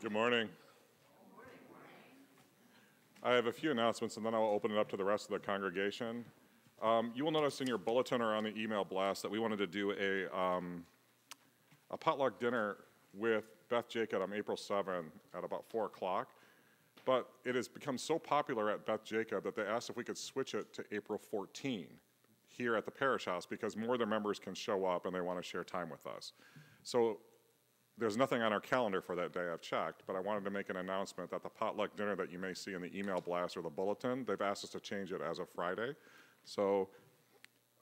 Good morning. I have a few announcements and then I'll open it up to the rest of the congregation. Um, you will notice in your bulletin or on the email blast that we wanted to do a, um, a potluck dinner with Beth Jacob on April 7 at about 4 o'clock. But it has become so popular at Beth Jacob that they asked if we could switch it to April 14 here at the parish house because more of their members can show up and they want to share time with us. So there's nothing on our calendar for that day, I've checked, but I wanted to make an announcement that the potluck dinner that you may see in the email blast or the bulletin, they've asked us to change it as of Friday. So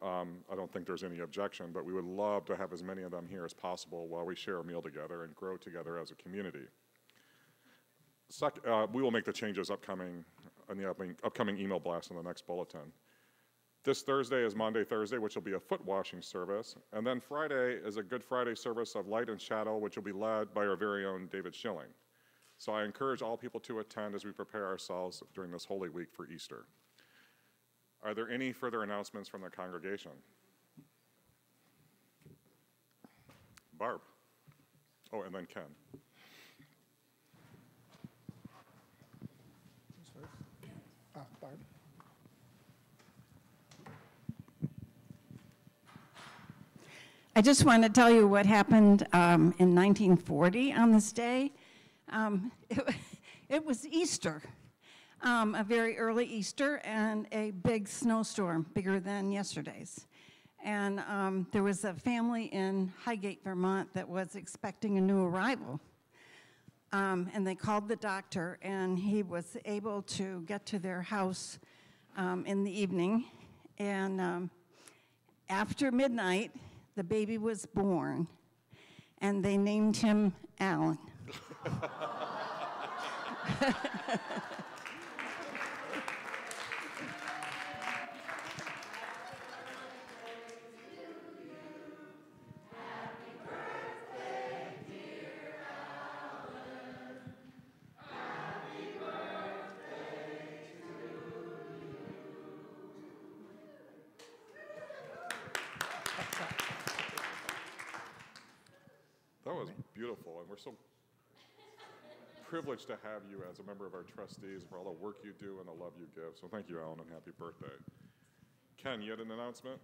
um, I don't think there's any objection, but we would love to have as many of them here as possible while we share a meal together and grow together as a community. Sec- uh, we will make the changes upcoming in the upcoming, upcoming email blast in the next bulletin. This Thursday is Maundy Thursday, which will be a foot washing service. And then Friday is a Good Friday service of light and shadow, which will be led by our very own David Schilling. So I encourage all people to attend as we prepare ourselves during this Holy Week for Easter. Are there any further announcements from the congregation? Barb. Oh, and then Ken. Uh, Barb? I just want to tell you what happened um, in 1940 on this day. Um, it, it was Easter, um, a very early Easter, and a big snowstorm, bigger than yesterday's. And um, there was a family in Highgate, Vermont, that was expecting a new arrival. Um, and they called the doctor, and he was able to get to their house um, in the evening. And after midnight, the baby was born, and they named him Alan. privileged to have you as a member of our trustees for all the work you do and the love you give. So thank you, Alan, and happy birthday. Ken, you had an announcement?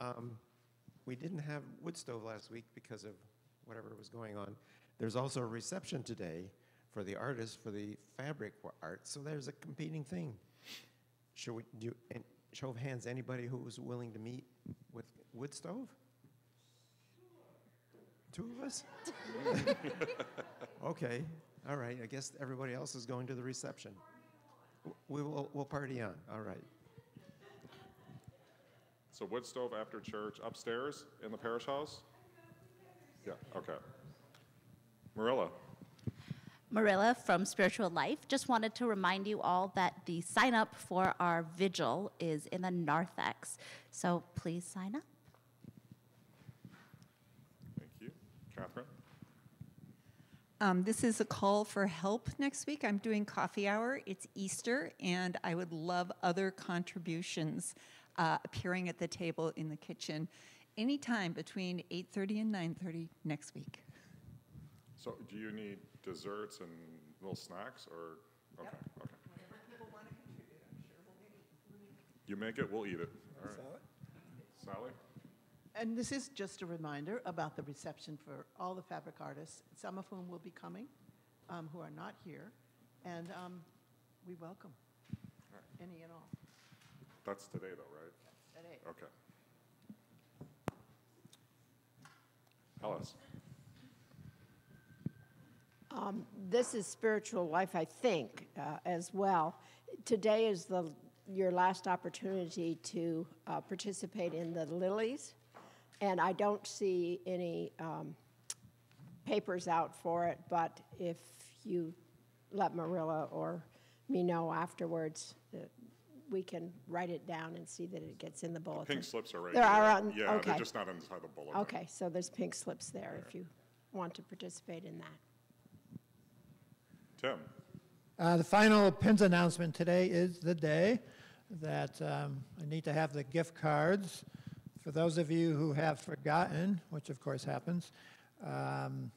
Um, we didn't have wood stove last week because of whatever was going on. There's also a reception today for the artists for the fabric art, so there's a competing thing. Should we do, and show of hands, anybody who was willing to meet with wood stove? Two of us? Okay, all right, I guess everybody else is going to the reception. We will, we'll party on, all right. So wood stove after church upstairs in the parish house? Yeah, okay. Marilla, Marilla from Spiritual Life. Just wanted to remind you all that the sign up for our vigil is in the narthex. So please sign up. thank you. Catherine? Um, this is a call for help next week. I'm doing coffee hour. It's Easter, and I would love other contributions uh, appearing at the table in the kitchen anytime between 8.30 and 9.30 next week. So do you need desserts and little snacks, or, okay, okay. You make it, we'll eat it. All right. Sally? And this is just a reminder about the reception for all the fabric artists, some of whom will be coming, um, who are not here, and um, we welcome any and all. That's today, though, right? Today. Okay. Alice? Um, This is spiritual life, I think, uh, as well. Today is the, your last opportunity to uh, participate in the Lilies, and I don't see any um, papers out for it, but if you let Marilla or me know afterwards, that we can write it down and see that it gets in the bulletin. Pink slips are right There here. are on- Yeah, they're just not inside the bulletin. Okay, so there's pink slips there if you want to participate in that. Tim? Uh, The final PINS announcement today is the day that um, I need to have the gift cards for those of you who have forgotten, which of course happens, um,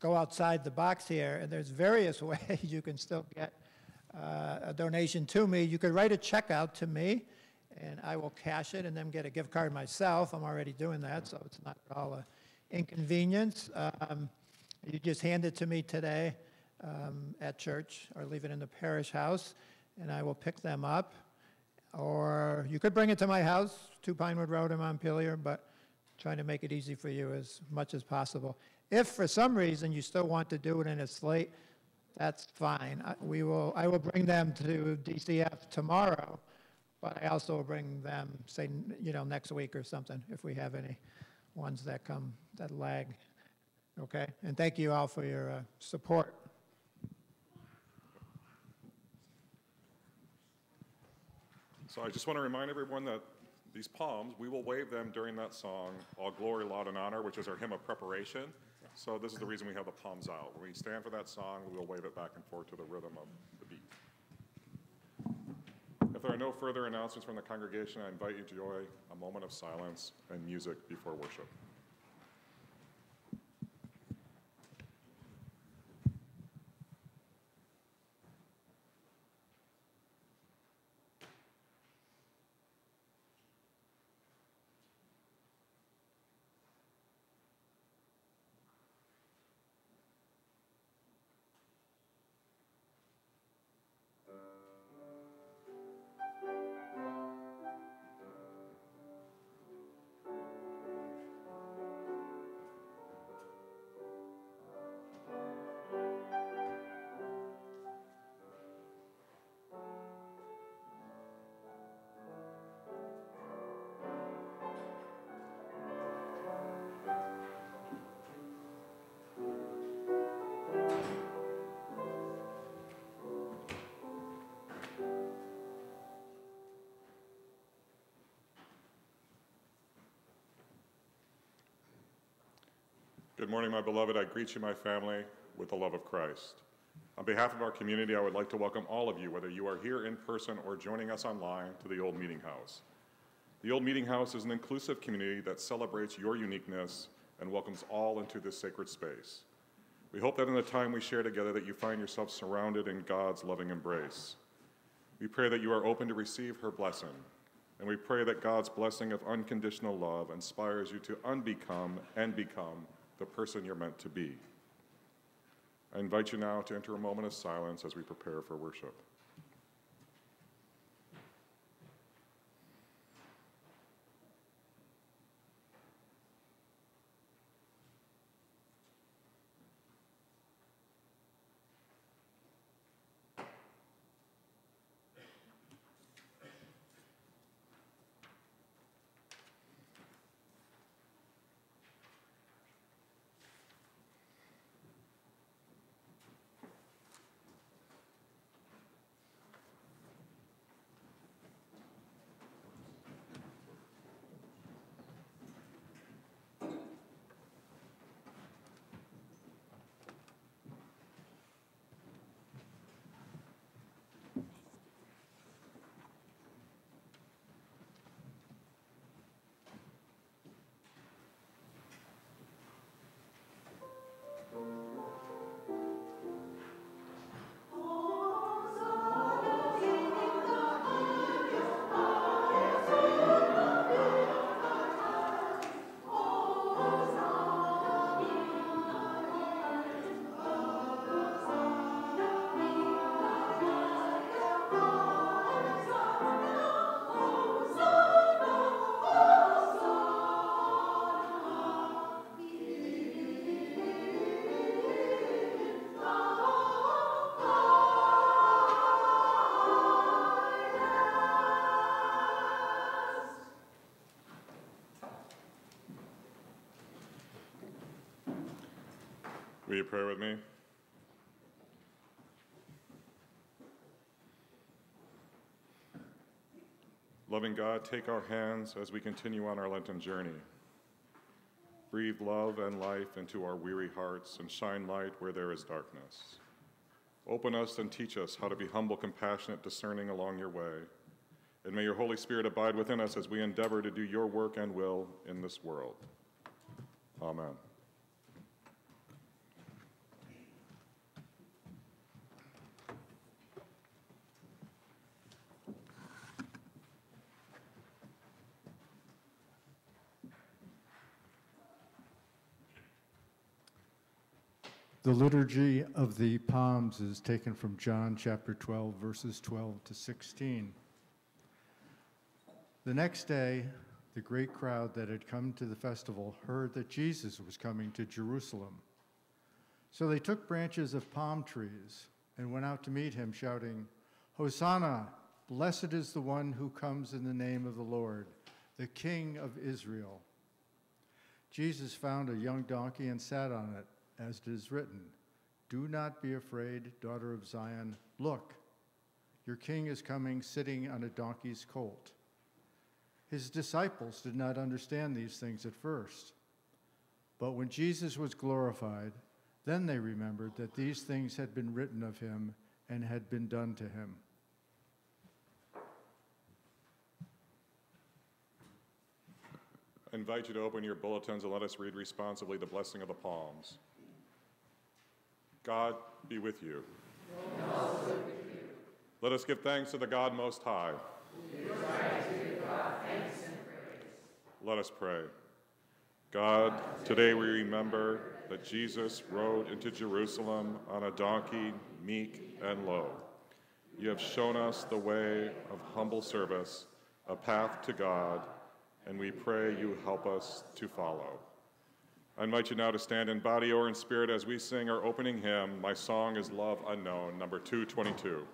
go outside the box here, and there's various ways you can still get uh, a donation to me. You could write a check out to me, and I will cash it and then get a gift card myself. I'm already doing that, so it's not at all an inconvenience. Um, you just hand it to me today um, at church or leave it in the parish house, and I will pick them up. Or you could bring it to my house, 2 Pinewood Road in Montpelier, but trying to make it easy for you as much as possible. If for some reason you still want to do it in a slate, that's fine. I- We will, I will bring them to DCF tomorrow, but I also will bring them, say, you know, next week or something, if we have any ones that come, that lag. Okay? And thank you all for your uh, support. So I just want to remind everyone that these palms, we will wave them during that song, All Glory, Laud, and Honor, which is our hymn of preparation. So this is the reason we have the palms out. When we stand for that song, we will wave it back and forth to the rhythm of the beat. If there are no further announcements from the congregation, I invite you to enjoy a moment of silence and music before worship. Good morning, my beloved. I greet you, my family, with the love of Christ. On behalf of our community, I would like to welcome all of you, whether you are here in person or joining us online, to the Old Meeting House. The Old Meeting House is an inclusive community that celebrates your uniqueness and welcomes all into this sacred space. We hope that in the time we share together that you find yourself surrounded in God's loving embrace. We pray that you are open to receive her blessing, and we pray that God's blessing of unconditional love inspires you to unbecome and become the person you're meant to be. I invite you now to enter a moment of silence as we prepare for worship. Will you pray with me? Loving God, take our hands as we continue on our Lenten journey. Breathe love and life into our weary hearts and shine light where there is darkness. Open us and teach us how to be humble, compassionate, discerning along your way. And may your Holy Spirit abide within us as we endeavor to do your work and will in this world. Amen. The liturgy of the Palms is taken from John chapter 12, verses 12 to 16. The next day, the great crowd that had come to the festival heard that Jesus was coming to Jerusalem. So they took branches of palm trees and went out to meet him, shouting, Hosanna! Blessed is the one who comes in the name of the Lord, the King of Israel. Jesus found a young donkey and sat on it as it is written, Do not be afraid, daughter of Zion. Look, your king is coming sitting on a donkey's colt. His disciples did not understand these things at first. But when Jesus was glorified, then they remembered that these things had been written of him and had been done to him. I invite you to open your bulletins and let us read responsibly the blessing of the palms. God be with you. Let us give thanks to the God Most High. Let us pray. God, today we remember that Jesus rode into Jerusalem on a donkey, meek and low. You have shown us the way of humble service, a path to God, and we pray you help us to follow. I invite you now to stand in body or in spirit as we sing our opening hymn, My Song is Love Unknown, number 222.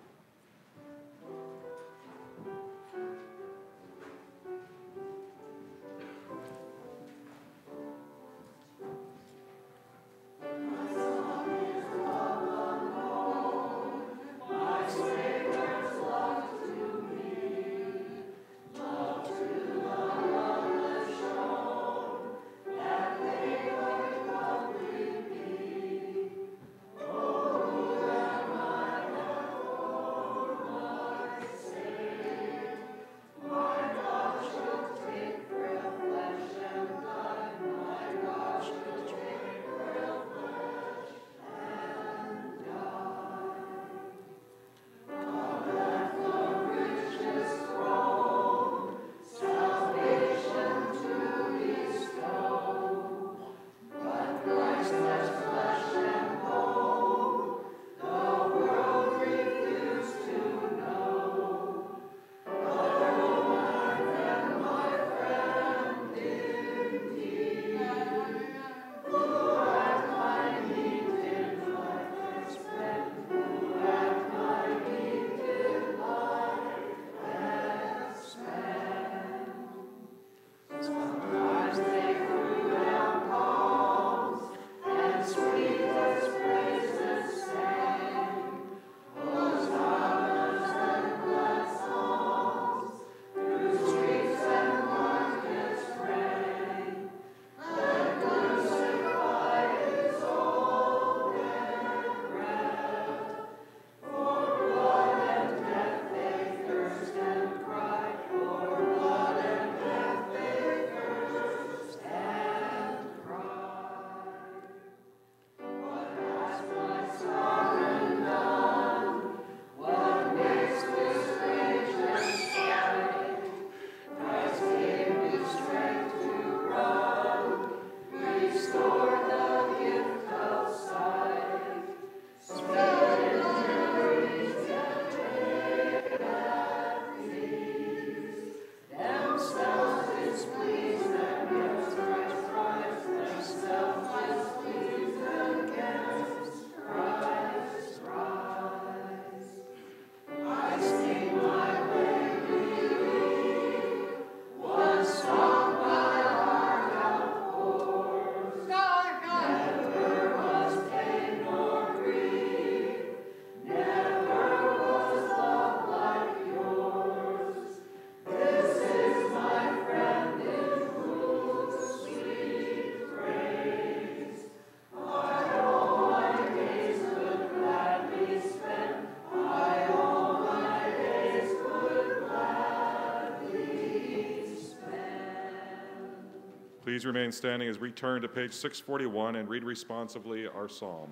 Please remain standing as we turn to page 641 and read responsively our psalm.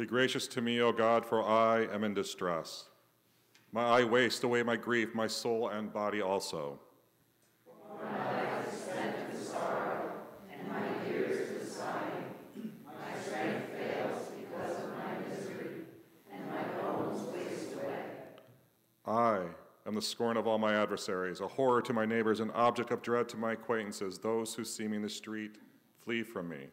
Be gracious to me, O God, for I am in distress. My eye wastes away my grief, my soul and body also. I am the scorn of all my adversaries, a horror to my neighbors, an object of dread to my acquaintances. Those who see me in the street flee from me.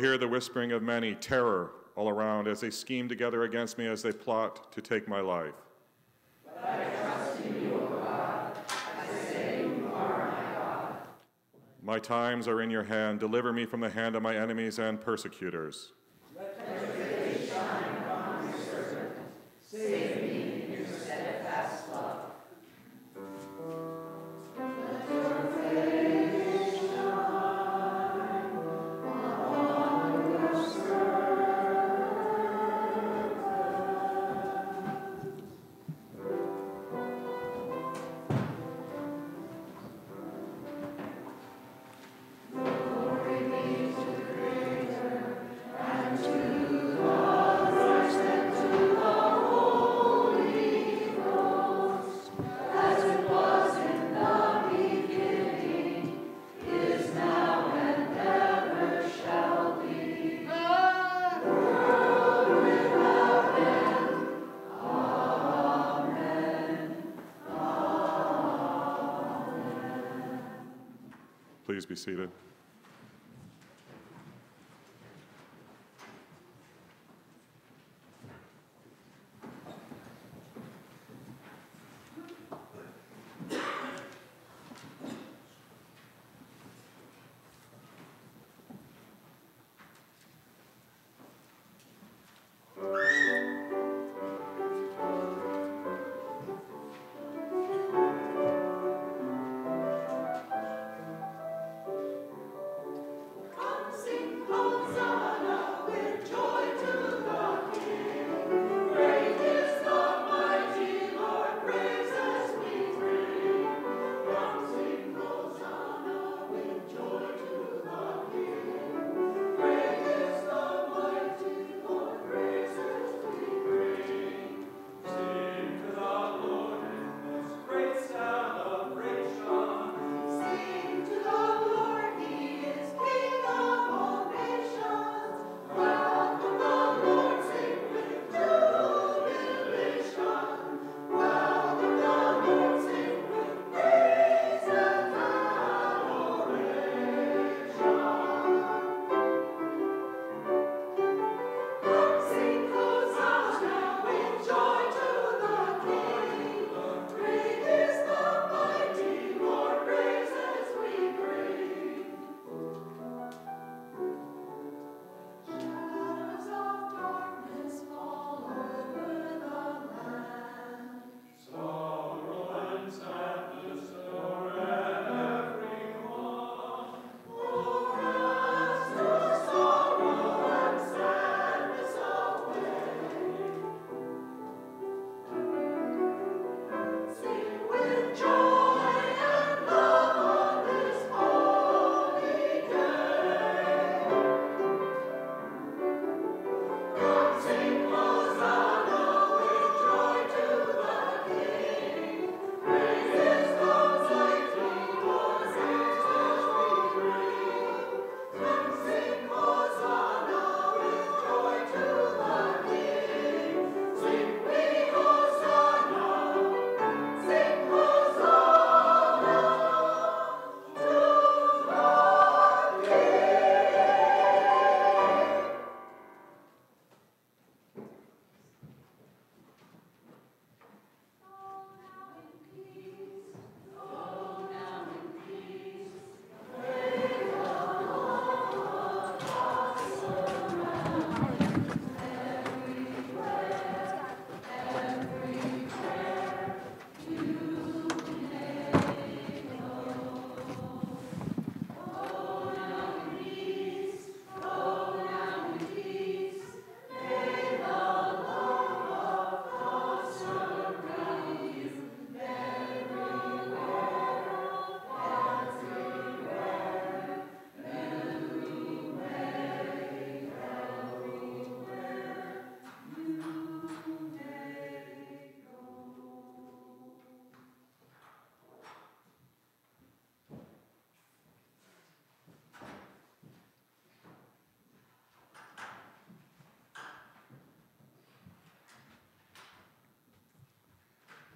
Hear the whispering of many, terror all around, as they scheme together against me, as they plot to take my life. My times are in your hand. Deliver me from the hand of my enemies and persecutors. Please be seated.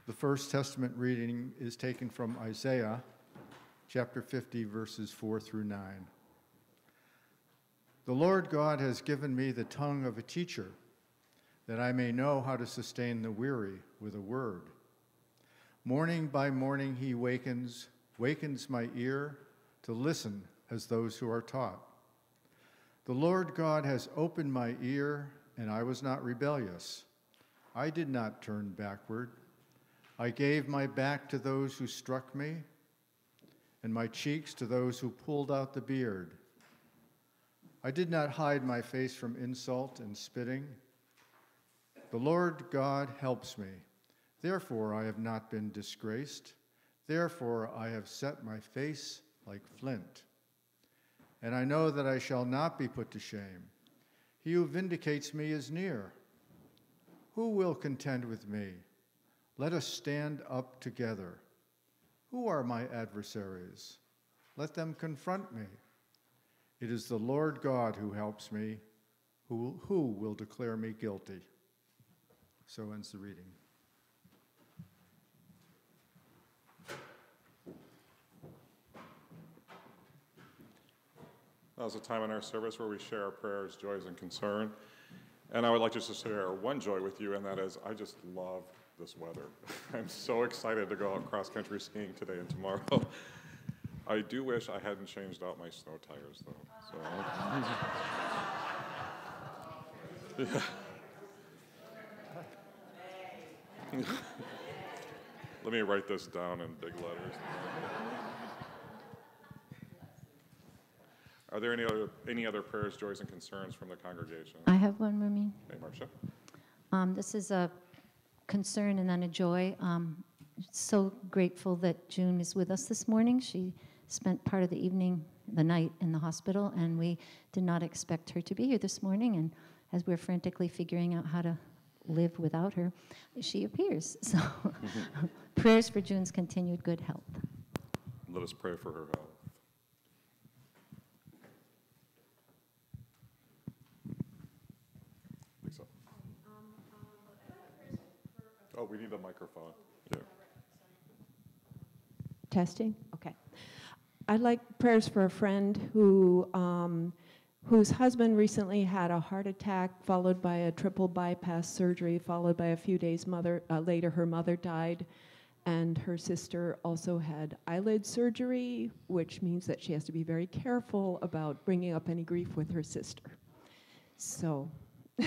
The First Testament reading is taken from Isaiah chapter 50, verses 4 through 9. The Lord God has given me the tongue of a teacher, that I may know how to sustain the weary with a word. Morning by morning he wakens, wakens my ear to listen as those who are taught. The Lord God has opened my ear, and I was not rebellious. I did not turn backward. I gave my back to those who struck me, and my cheeks to those who pulled out the beard. I did not hide my face from insult and spitting. The Lord God helps me. Therefore, I have not been disgraced. Therefore, I have set my face like flint. And I know that I shall not be put to shame. He who vindicates me is near. Who will contend with me? Let us stand up together. Who are my adversaries? Let them confront me. It is the Lord God who helps me. Who, who will declare me guilty? So ends the reading. That was a time in our service where we share our prayers, joys, and concern. And I would like just to share one joy with you, and that is I just love this weather. I'm so excited to go out cross country skiing today and tomorrow. I do wish I hadn't changed out my snow tires, though. So. Yeah. Let me write this down in big letters. Are there any other, any other prayers, joys, and concerns from the congregation? I have one, Ramin. Hey, Marcia? Um, this is a concern and then a joy. Um, so grateful that June is with us this morning. She spent part of the evening, the night in the hospital, and we did not expect her to be here this morning. And as we're frantically figuring out how to live without her, she appears. So prayers for June's continued good health. Let us pray for her health. Oh, we need a microphone. Yeah. Testing? Okay. I'd like prayers for a friend who, um, whose husband recently had a heart attack followed by a triple bypass surgery, followed by a few days mother, uh, later her mother died, and her sister also had eyelid surgery, which means that she has to be very careful about bringing up any grief with her sister. So,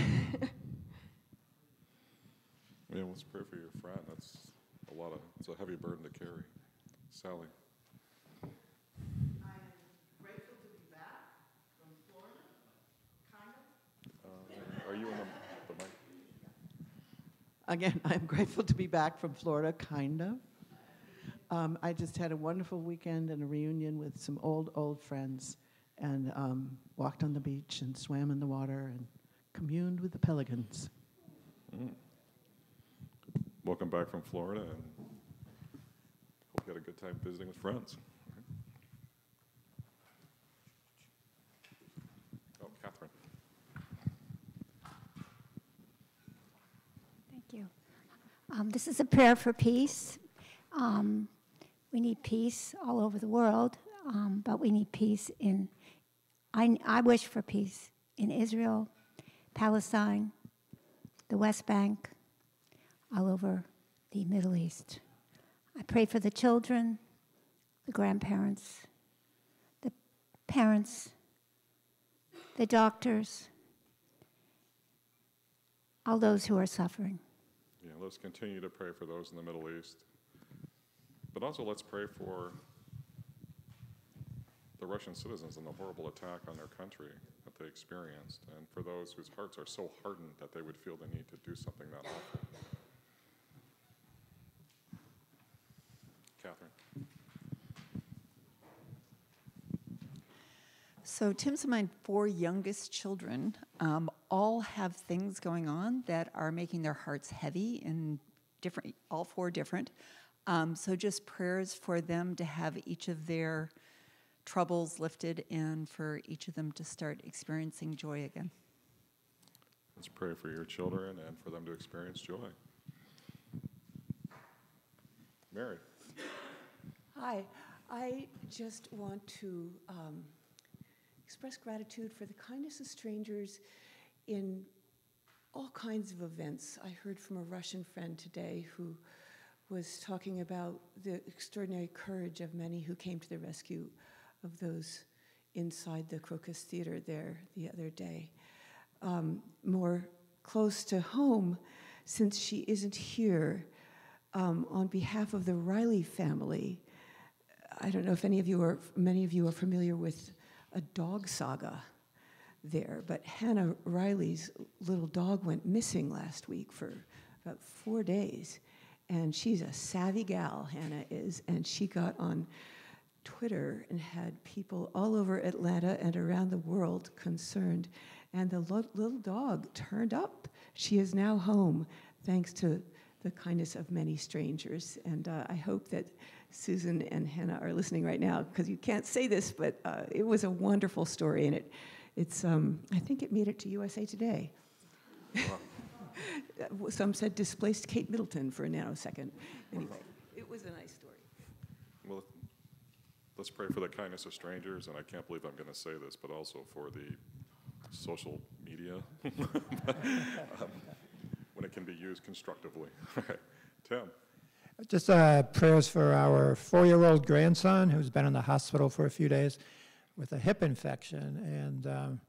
Yeah, let's pray for your friend. That's a lot of, it's a heavy burden to carry. Sally? I am grateful to be back from Florida, kind of. Uh, Are you in the, the mic? Again, I'm grateful to be back from Florida, kind of. Um, I just had a wonderful weekend and a reunion with some old, old friends and um, walked on the beach and swam in the water and communed with the pelicans. Welcome back from Florida and hope you had a good time visiting with friends. Oh, Catherine. Thank you. Um, this is a prayer for peace. Um, we need peace all over the world, um, but we need peace in. I, I wish for peace in Israel, Palestine, the West Bank, all over the Middle East. I pray for the children, the grandparents, the parents, the doctors, all those who are suffering. Yeah, let's continue to pray for those in the Middle East. But also, let's pray for the Russian citizens and the horrible attack on their country that they experienced, and for those whose hearts are so hardened that they would feel the need to do something that awful. Catherine. So Tim's and my four youngest children um, all have things going on that are making their hearts heavy and different, all four different. Um, so just prayers for them to have each of their troubles lifted and for each of them to start experiencing joy again. Let's pray for your children and for them to experience joy. Mary. Hi, I just want to um, express gratitude for the kindness of strangers in all kinds of events. I heard from a Russian friend today who was talking about the extraordinary courage of many who came to the rescue of those inside the Crocus Theater there the other day. Um, more close to home, since she isn't here, um, on behalf of the Riley family, I don't know if any of you are, many of you are familiar with a dog saga there, but Hannah Riley's little dog went missing last week for about four days. And she's a savvy gal, Hannah is, and she got on Twitter and had people all over Atlanta and around the world concerned. And the lo- little dog turned up. She is now home thanks to the kindness of many strangers. And uh, I hope that Susan and Hannah are listening right now because you can't say this, but uh, it was a wonderful story, and it, it's, um, I think it made it to USA Today. Some said displaced Kate Middleton for a nanosecond. Anyway, it was a nice story. Well, let's pray for the kindness of strangers, and I can't believe I'm going to say this, but also for the social media um, when it can be used constructively. Tim. Just uh, prayers for our four-year-old grandson who's been in the hospital for a few days with a hip infection, and um,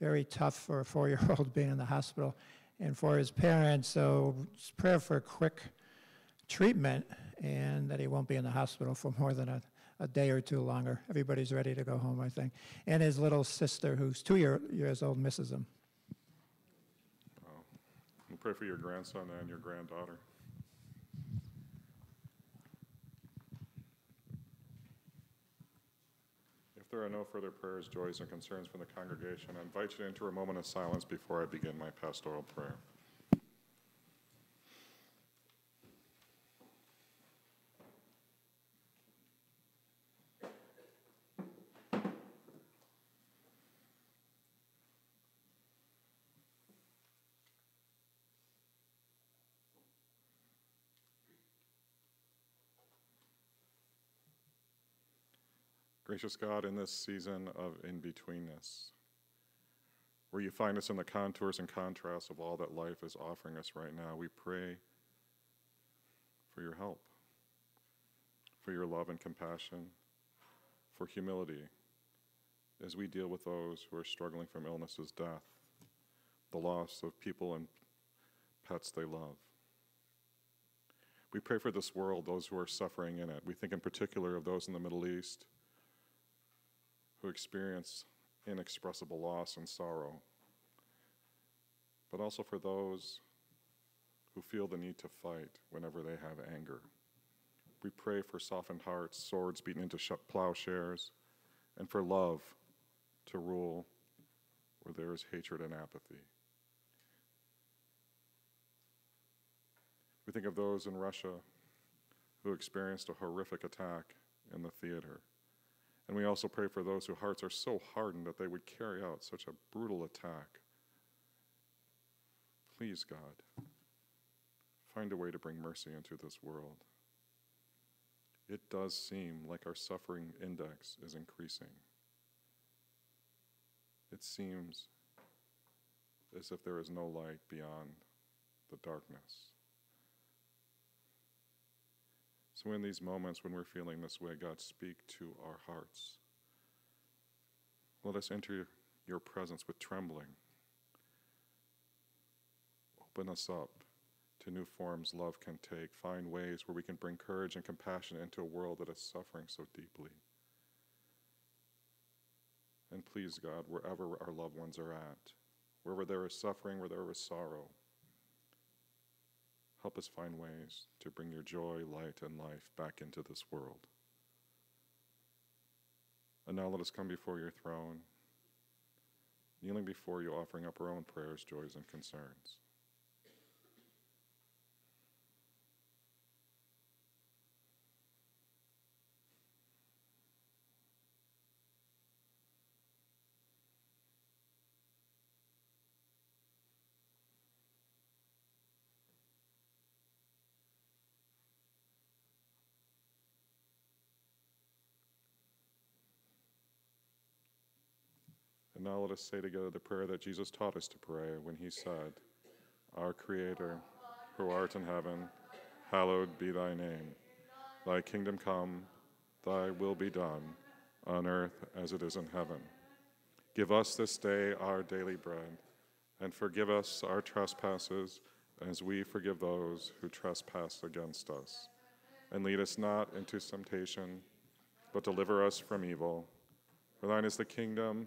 very tough for a four-year-old being in the hospital, and for his parents. So just prayer for a quick treatment and that he won't be in the hospital for more than a, a day or two longer. Everybody's ready to go home, I think. And his little sister, who's two year, years old, misses him. We'll pray for your grandson and your granddaughter. There are no further prayers, joys, and concerns from the congregation, I invite you into a moment of silence before I begin my pastoral prayer. Gracious God, in this season of in betweenness, where you find us in the contours and contrasts of all that life is offering us right now, we pray for your help, for your love and compassion, for humility as we deal with those who are struggling from illnesses, death, the loss of people and pets they love. We pray for this world, those who are suffering in it. We think in particular of those in the Middle East who experience inexpressible loss and sorrow, but also for those who feel the need to fight whenever they have anger. We pray for softened hearts, swords beaten into plowshares, and for love to rule where there is hatred and apathy. We think of those in Russia who experienced a horrific attack in the theater. And we also pray for those whose hearts are so hardened that they would carry out such a brutal attack. Please, God, find a way to bring mercy into this world. It does seem like our suffering index is increasing. It seems as if there is no light beyond the darkness. So, in these moments when we're feeling this way, God, speak to our hearts. Let us enter your presence with trembling. Open us up to new forms love can take. Find ways where we can bring courage and compassion into a world that is suffering so deeply. And please, God, wherever our loved ones are at, wherever there is suffering, where there is sorrow, Help us find ways to bring your joy, light, and life back into this world. And now let us come before your throne, kneeling before you, offering up our own prayers, joys, and concerns. Now let us say together the prayer that Jesus taught us to pray when he said, Our Creator, who art in heaven, hallowed be thy name. Thy kingdom come, thy will be done, on earth as it is in heaven. Give us this day our daily bread, and forgive us our trespasses as we forgive those who trespass against us. And lead us not into temptation, but deliver us from evil. For thine is the kingdom,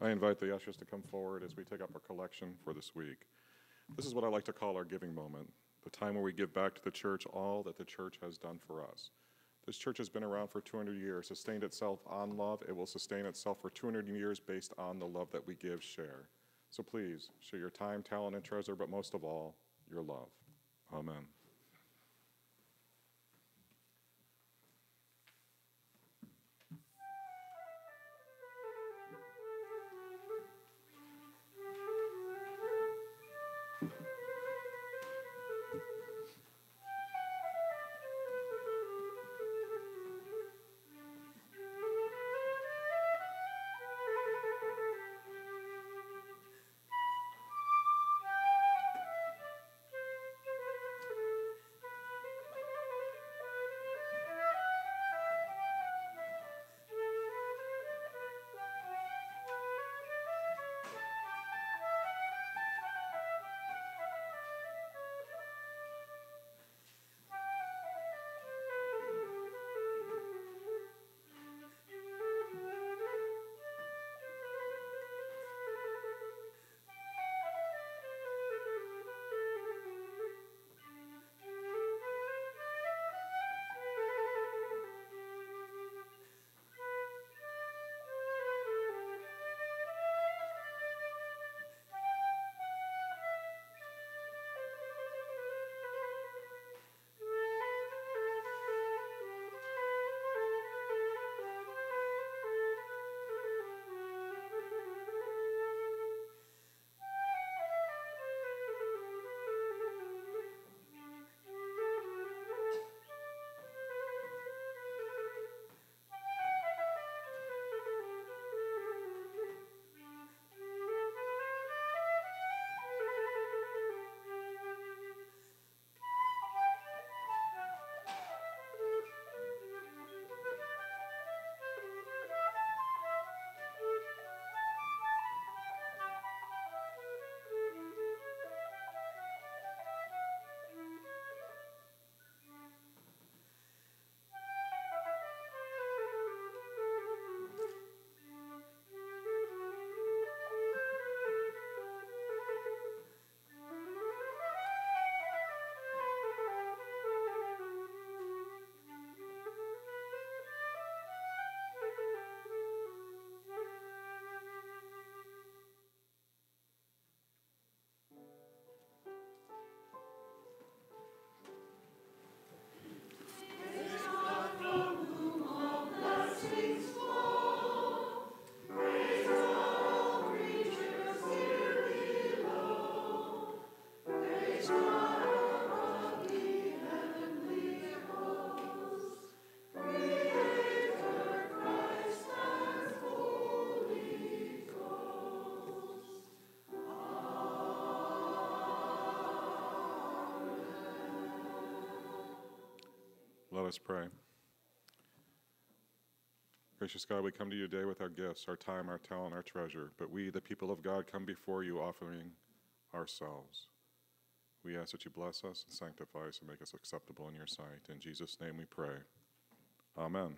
I invite the ushers to come forward as we take up our collection for this week. This is what I like to call our giving moment, the time where we give back to the church all that the church has done for us. This church has been around for 200 years, sustained itself on love. It will sustain itself for 200 years based on the love that we give, share. So please, share your time, talent, and treasure, but most of all, your love. Amen. Us pray. Gracious God, we come to you today with our gifts, our time, our talent, our treasure. But we, the people of God, come before you offering ourselves. We ask that you bless us and sanctify us and make us acceptable in your sight. In Jesus' name we pray. Amen.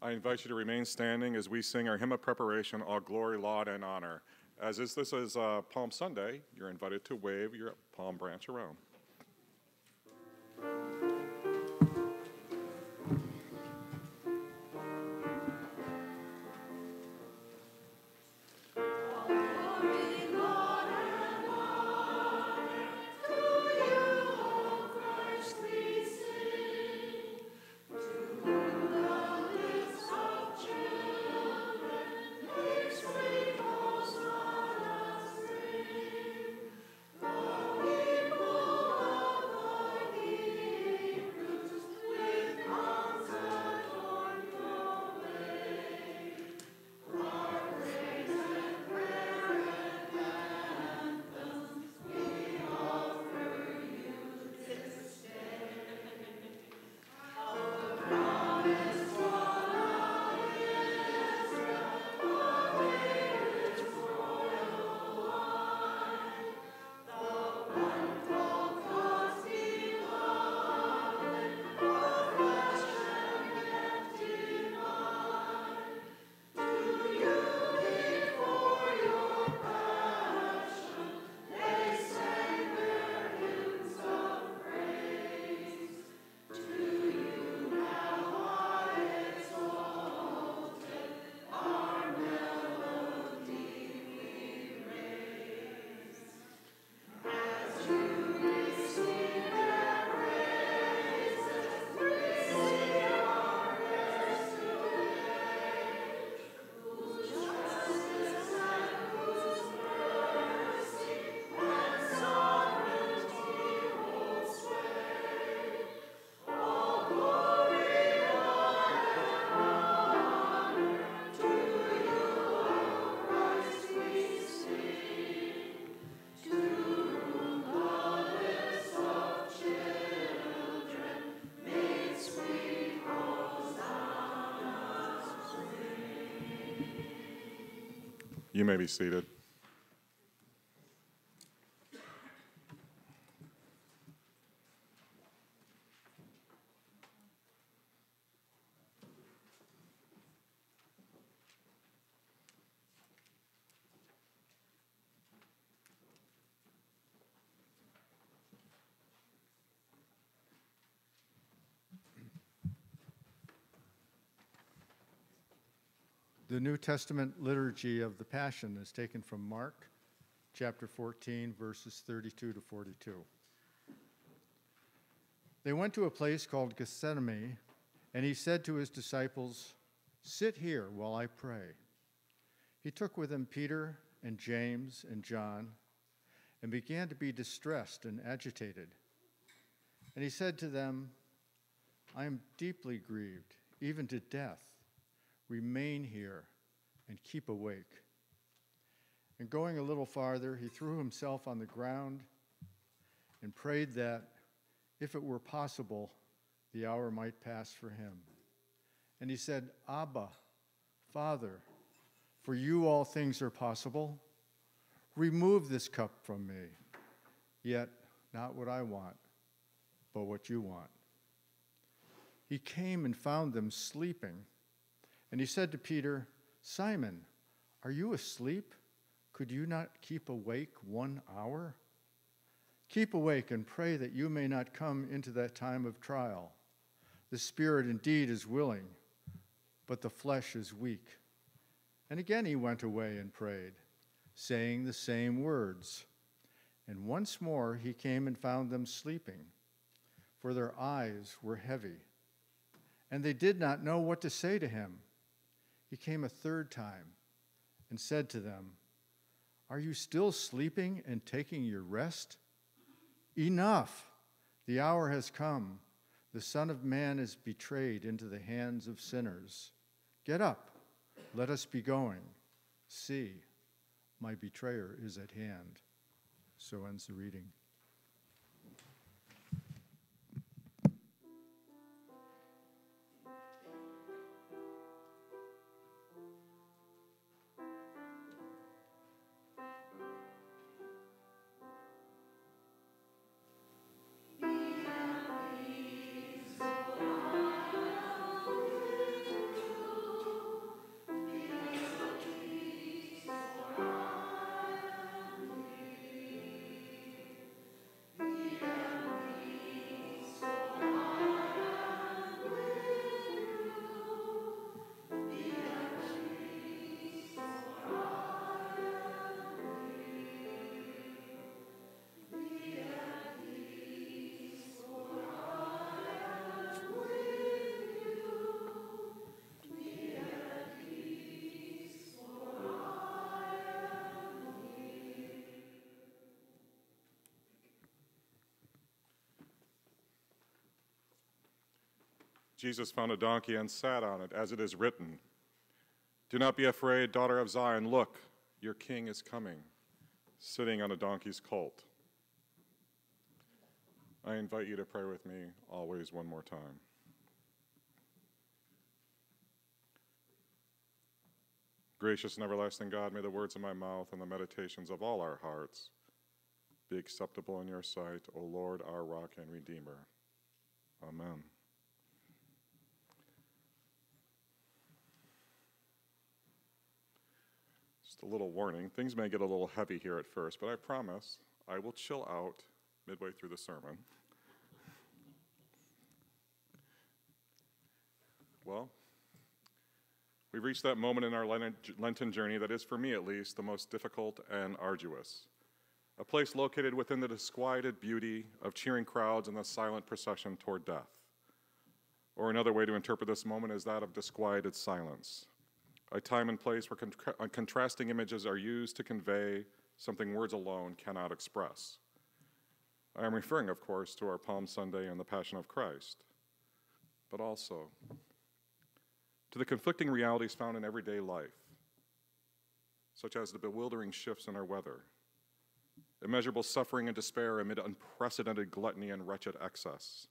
I invite you to remain standing as we sing our hymn of preparation, All Glory, Laud, and Honor. As is this is uh, Palm Sunday, you're invited to wave your palm branch around. You may be seated. The New Testament liturgy of the Passion is taken from Mark chapter 14, verses 32 to 42. They went to a place called Gethsemane, and he said to his disciples, Sit here while I pray. He took with him Peter and James and John and began to be distressed and agitated. And he said to them, I am deeply grieved, even to death. Remain here and keep awake. And going a little farther, he threw himself on the ground and prayed that, if it were possible, the hour might pass for him. And he said, Abba, Father, for you all things are possible. Remove this cup from me, yet not what I want, but what you want. He came and found them sleeping. And he said to Peter, Simon, are you asleep? Could you not keep awake one hour? Keep awake and pray that you may not come into that time of trial. The spirit indeed is willing, but the flesh is weak. And again he went away and prayed, saying the same words. And once more he came and found them sleeping, for their eyes were heavy. And they did not know what to say to him. He came a third time and said to them, Are you still sleeping and taking your rest? Enough! The hour has come. The Son of Man is betrayed into the hands of sinners. Get up, let us be going. See, my betrayer is at hand. So ends the reading. Jesus found a donkey and sat on it, as it is written Do not be afraid, daughter of Zion. Look, your king is coming, sitting on a donkey's colt. I invite you to pray with me always one more time. Gracious and everlasting God, may the words of my mouth and the meditations of all our hearts be acceptable in your sight, O Lord, our rock and redeemer. Amen. A little warning things may get a little heavy here at first, but I promise I will chill out midway through the sermon. Well, we've reached that moment in our Lenten journey that is, for me at least, the most difficult and arduous. A place located within the disquieted beauty of cheering crowds and the silent procession toward death. Or another way to interpret this moment is that of disquieted silence, a time and place where contra- uh, contrasting images are used to convey something words alone cannot express. I am referring, of course, to our Palm Sunday and the Passion of Christ, but also to the conflicting realities found in everyday life, such as the bewildering shifts in our weather, immeasurable suffering and despair amid unprecedented gluttony and wretched excess,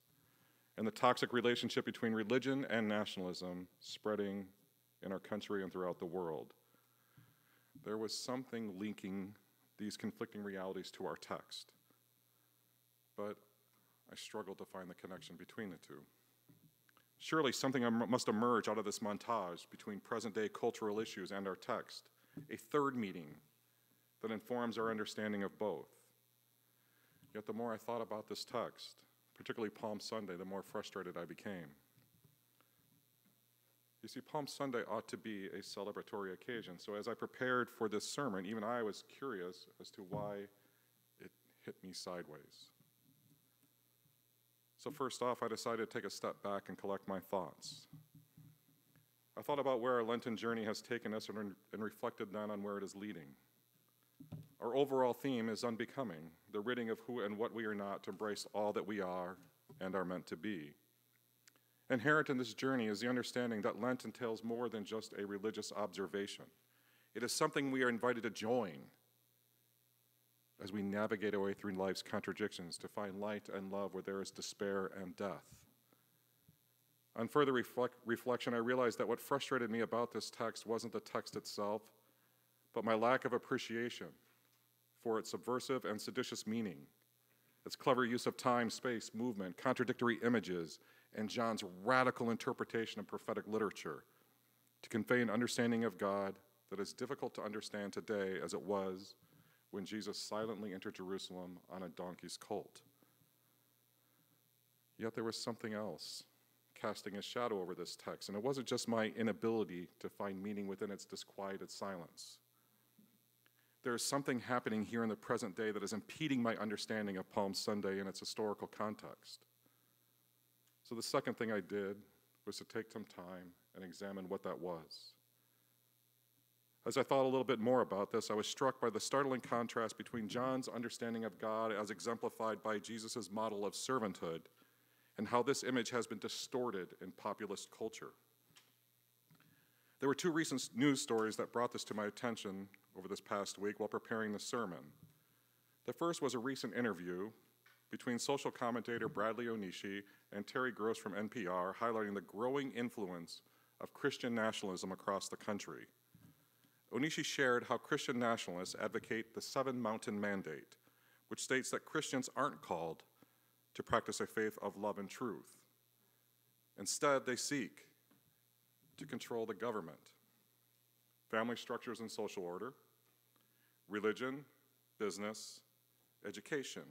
and the toxic relationship between religion and nationalism spreading in our country and throughout the world. There was something linking these conflicting realities to our text, but I struggled to find the connection between the two. Surely something must emerge out of this montage between present day cultural issues and our text, a third meeting that informs our understanding of both. Yet the more I thought about this text, particularly Palm Sunday, the more frustrated I became. You see, Palm Sunday ought to be a celebratory occasion. So as I prepared for this sermon, even I was curious as to why it hit me sideways. So, first off, I decided to take a step back and collect my thoughts. I thought about where our Lenten journey has taken us and, reflected then on where it is leading. Our overall theme is unbecoming, the ridding of who and what we are not to embrace all that we are and are meant to be. Inherent in this journey is the understanding that Lent entails more than just a religious observation. It is something we are invited to join as we navigate our way through life's contradictions to find light and love where there is despair and death. On further reflect, reflection, I realized that what frustrated me about this text wasn't the text itself, but my lack of appreciation for its subversive and seditious meaning, its clever use of time, space, movement, contradictory images, and John's radical interpretation of prophetic literature to convey an understanding of God that is difficult to understand today as it was when Jesus silently entered Jerusalem on a donkey's colt. Yet there was something else casting a shadow over this text, and it wasn't just my inability to find meaning within its disquieted silence. There is something happening here in the present day that is impeding my understanding of Palm Sunday in its historical context. So the second thing I did was to take some time and examine what that was. As I thought a little bit more about this, I was struck by the startling contrast between John's understanding of God as exemplified by Jesus' model of servanthood and how this image has been distorted in populist culture. There were two recent news stories that brought this to my attention over this past week while preparing the sermon. The first was a recent interview between social commentator Bradley Onishi and Terry Gross from NPR, highlighting the growing influence of Christian nationalism across the country. Onishi shared how Christian nationalists advocate the Seven Mountain Mandate, which states that Christians aren't called to practice a faith of love and truth. Instead, they seek to control the government, family structures and social order, religion, business, education,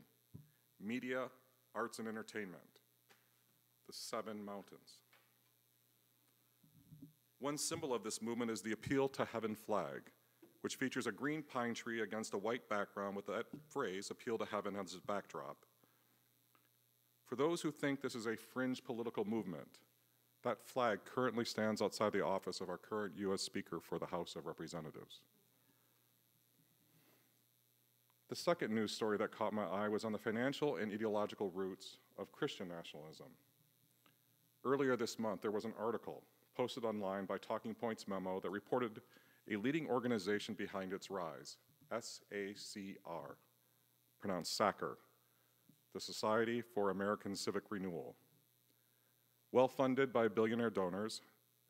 media, arts and entertainment, the seven mountains. One symbol of this movement is the Appeal to Heaven flag, which features a green pine tree against a white background with that phrase, Appeal to Heaven, as its backdrop. For those who think this is a fringe political movement, that flag currently stands outside the office of our current U.S. Speaker for the House of Representatives. The second news story that caught my eye was on the financial and ideological roots of Christian nationalism. Earlier this month, there was an article posted online by Talking Points Memo that reported a leading organization behind its rise, SACR, pronounced SACR, the Society for American Civic Renewal. Well funded by billionaire donors,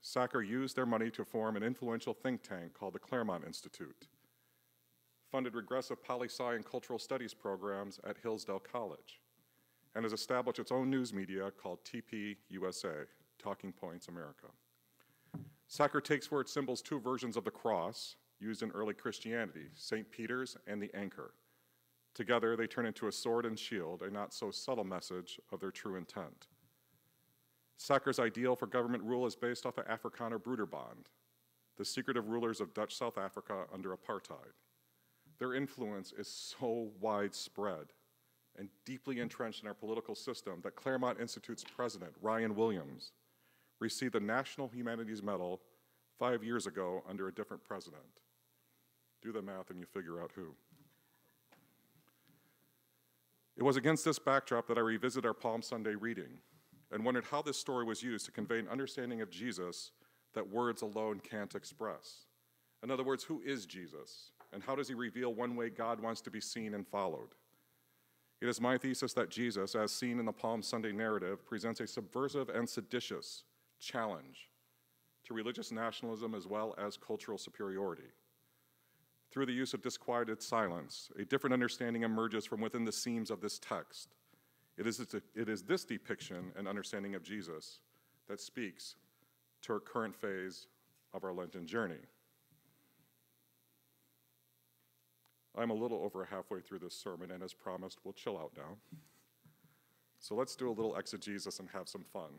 SACR used their money to form an influential think tank called the Claremont Institute, funded regressive poli-sci and cultural studies programs at Hillsdale College, and has established its own news media called TP USA, Talking Points America. SACR takes for its symbols two versions of the cross used in early Christianity, St. Peter's and the anchor. Together, they turn into a sword and shield, a not so subtle message of their true intent. SACR's ideal for government rule is based off the Afrikaner Broederbond, the secretive rulers of Dutch South Africa under apartheid. Their influence is so widespread and deeply entrenched in our political system that Claremont Institute's president, Ryan Williams, received the National Humanities Medal five years ago under a different president. Do the math and you figure out who. It was against this backdrop that I revisited our Palm Sunday reading and wondered how this story was used to convey an understanding of Jesus that words alone can't express. In other words, who is Jesus? And how does he reveal one way God wants to be seen and followed? It is my thesis that Jesus, as seen in the Palm Sunday narrative, presents a subversive and seditious challenge to religious nationalism as well as cultural superiority. Through the use of disquieted silence, a different understanding emerges from within the seams of this text. It is, it is this depiction and understanding of Jesus that speaks to our current phase of our Lenten journey. I'm a little over halfway through this sermon, and as promised, we'll chill out now. So let's do a little exegesis and have some fun.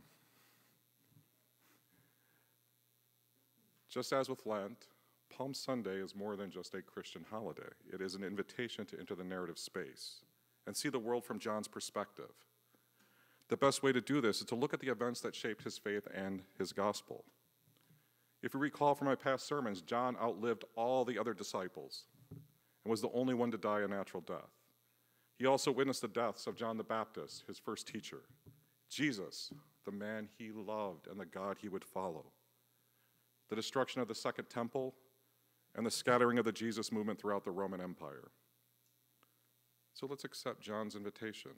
Just as with Lent, Palm Sunday is more than just a Christian holiday. It is an invitation to enter the narrative space and see the world from John's perspective. The best way to do this is to look at the events that shaped his faith and his gospel. If you recall from my past sermons, John outlived all the other disciples and was the only one to die a natural death. He also witnessed the deaths of John the Baptist, his first teacher, Jesus, the man he loved and the God he would follow, the destruction of the Second Temple, and the scattering of the Jesus movement throughout the Roman Empire. So let's accept John's invitation.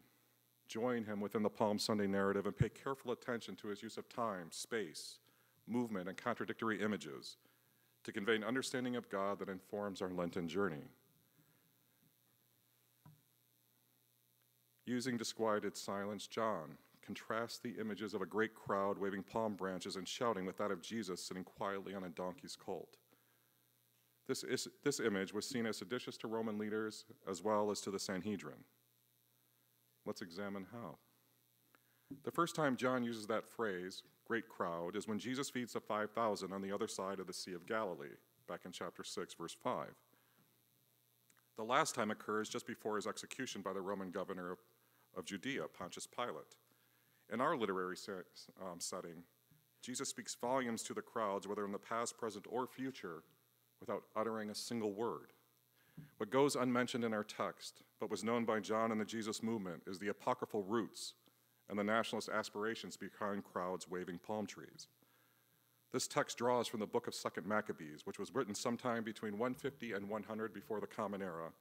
Join him within the Palm Sunday narrative and pay careful attention to his use of time, space, movement, and contradictory images to convey an understanding of God that informs our Lenten journey. Using disquieted silence, John contrasts the images of a great crowd waving palm branches and shouting with that of Jesus sitting quietly on a donkey's colt. This, is, this image was seen as seditious to Roman leaders as well as to the Sanhedrin. Let's examine how. The first time John uses that phrase, great crowd, is when Jesus feeds the 5,000 on the other side of the Sea of Galilee, back in chapter 6, verse 5. The last time occurs just before his execution by the Roman governor of, Judea, Pontius Pilate. In our literary um, setting, Jesus speaks volumes to the crowds, whether in the past, present, or future, without uttering a single word. What goes unmentioned in our text, but was known by John and the Jesus movement, is the apocryphal roots and the nationalist aspirations behind crowds waving palm trees. This text draws from the book of Second Maccabees, which was written sometime between 150 and 100 before the Common Era,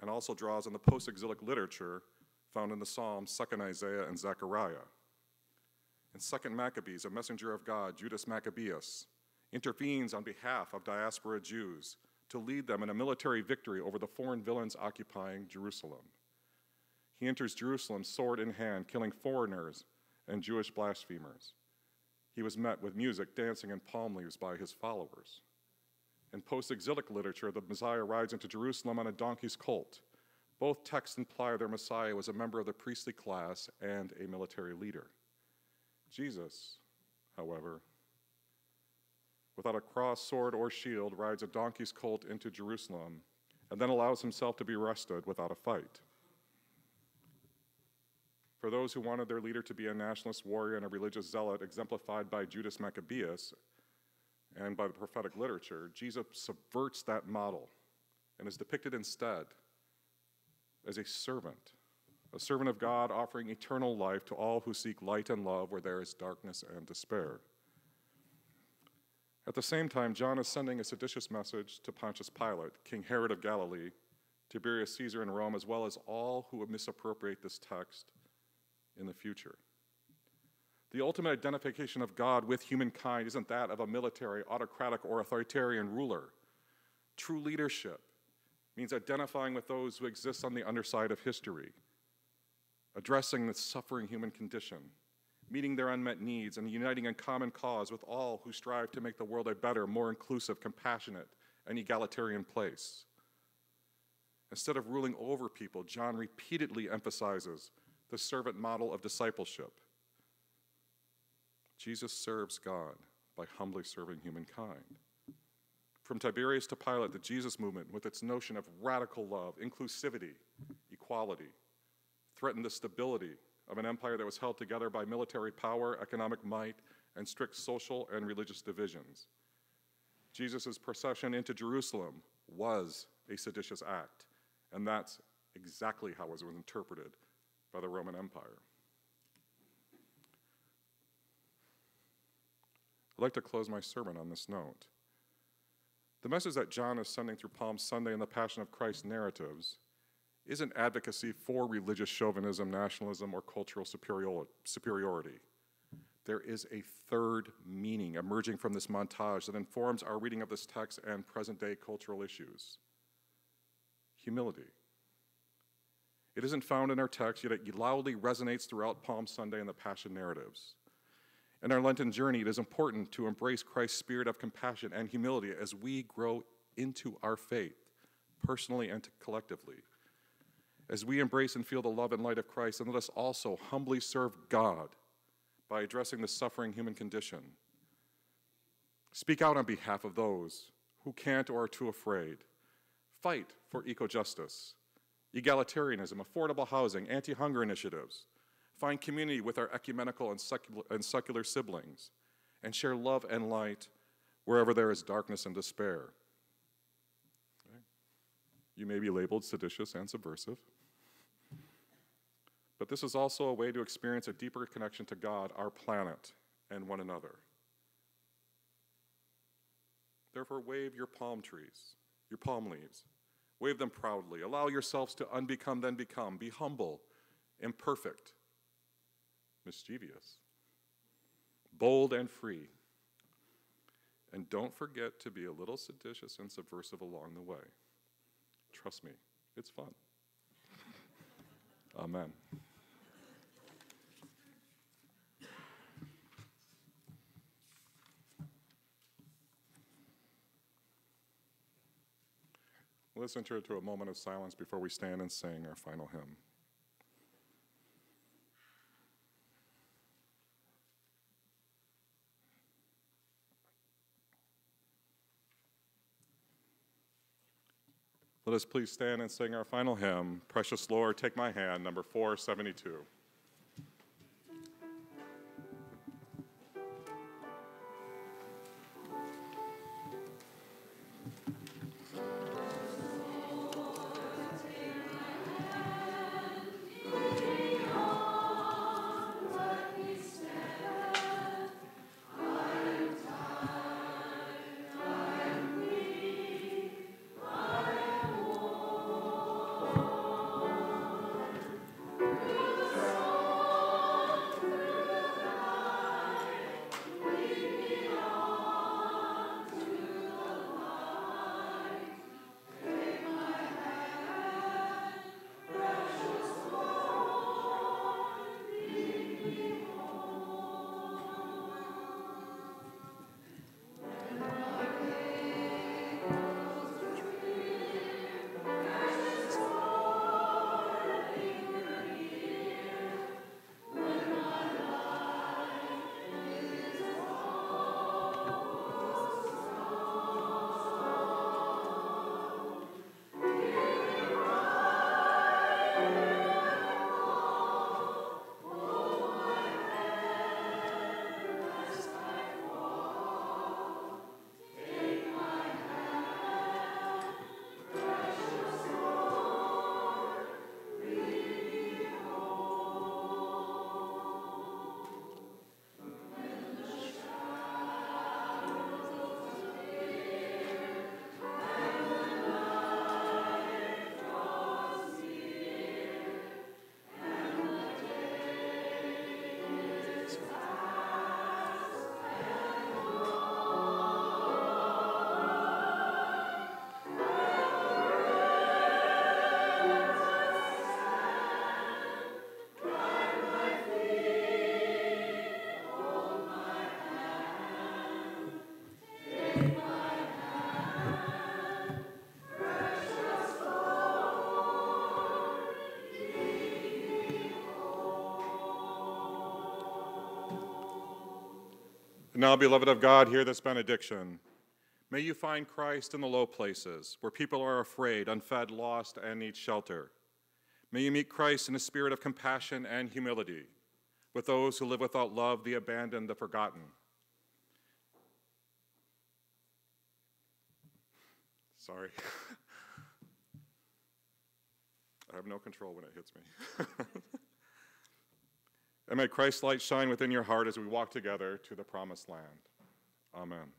and also draws on the post-exilic literature found in the Psalms, Second Isaiah, and Zechariah. In Second Maccabees, a messenger of God, Judas Maccabeus, intervenes on behalf of diaspora Jews to lead them in a military victory over the foreign villains occupying Jerusalem. He enters Jerusalem sword in hand, killing foreigners and Jewish blasphemers. He was met with music, dancing, and palm leaves by his followers. In post exilic literature, the Messiah rides into Jerusalem on a donkey's colt. Both texts imply their Messiah was a member of the priestly class and a military leader. Jesus, however, without a cross, sword, or shield, rides a donkey's colt into Jerusalem and then allows himself to be arrested without a fight. For those who wanted their leader to be a nationalist warrior and a religious zealot, exemplified by Judas Maccabeus and by the prophetic literature, Jesus subverts that model and is depicted instead as a servant a servant of God offering eternal life to all who seek light and love where there is darkness and despair. At the same time, John is sending a seditious message to Pontius Pilate, King Herod of Galilee, Tiberius Caesar in Rome, as well as all who would misappropriate this text in the future. The ultimate identification of God with humankind isn't that of a military, autocratic, or authoritarian ruler. True leadership means identifying with those who exist on the underside of history, addressing the suffering human condition, meeting their unmet needs, and uniting in common cause with all who strive to make the world a better, more inclusive, compassionate, and egalitarian place. Instead of ruling over people, John repeatedly emphasizes the servant model of discipleship. Jesus serves God by humbly serving humankind. From Tiberius to Pilate, the Jesus movement, with its notion of radical love, inclusivity, equality, threatened the stability of an empire that was held together by military power, economic might, and strict social and religious divisions. Jesus' procession into Jerusalem was a seditious act, and that's exactly how it was interpreted by the Roman Empire. I'd like to close my sermon on this note. The message that John is sending through Palm Sunday and the Passion of Christ narratives isn't advocacy for religious chauvinism, nationalism, or cultural superiority. There is a third meaning emerging from this montage that informs our reading of this text and present day cultural issues humility. It isn't found in our text, yet it loudly resonates throughout Palm Sunday and the Passion narratives. In our Lenten journey, it is important to embrace Christ's spirit of compassion and humility as we grow into our faith, personally and collectively. As we embrace and feel the love and light of Christ, and let us also humbly serve God by addressing the suffering human condition. Speak out on behalf of those who can't or are too afraid. Fight for eco justice, egalitarianism, affordable housing, anti hunger initiatives find community with our ecumenical and secular, and secular siblings, and share love and light wherever there is darkness and despair. Okay. You may be labeled seditious and subversive, but this is also a way to experience a deeper connection to God, our planet, and one another. Therefore, wave your palm trees, your palm leaves. Wave them proudly. Allow yourselves to unbecome, then become. Be humble, imperfect, mischievous, bold and free. And don't forget to be a little seditious and subversive along the way. Trust me, it's fun. Amen. Let's enter into a moment of silence before we stand and sing our final hymn. Let us please stand and sing our final hymn, Precious Lord, Take My Hand, number 472. And now, beloved of God, hear this benediction. May you find Christ in the low places, where people are afraid, unfed, lost, and need shelter. May you meet Christ in a spirit of compassion and humility, with those who live without love, the abandoned, the forgotten. Sorry. I have no control when it hits me. and may Christ's light shine within your heart as we walk together to the promised land. Amen.